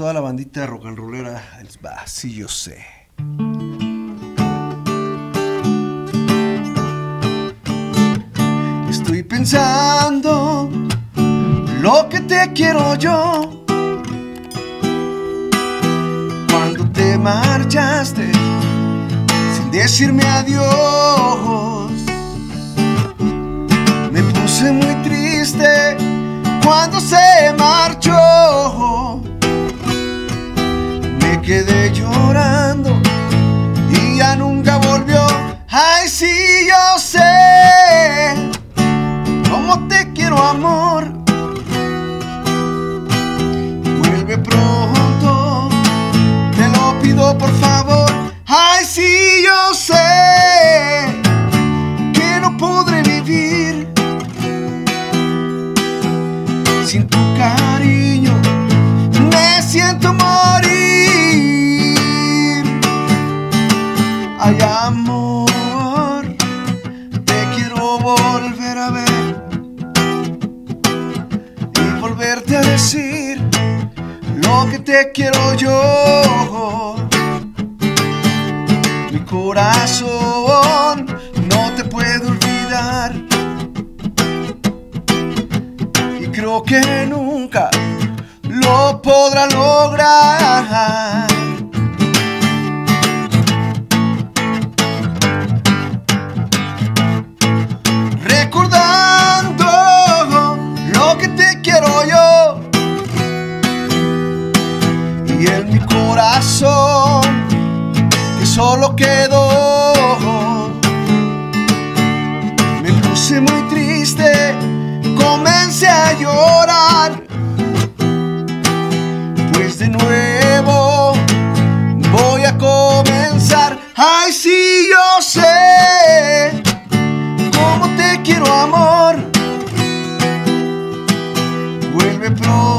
toda la bandita rock and rollera. Sí, yo sé. Estoy pensando lo que te quiero yo. Cuando te marchaste sin decirme adiós, me puse muy triste cuando se marchó. Por favor. Ay, sí, yo sé que no podré vivir sin tu cariño. Me siento morir. Ay, amor, te quiero volver a ver y volverte a decir lo que te quiero yo. que nunca lo podrá lograr. Recordando lo que te quiero yo y en mi corazón que solo quedó. Me puse muy triste repro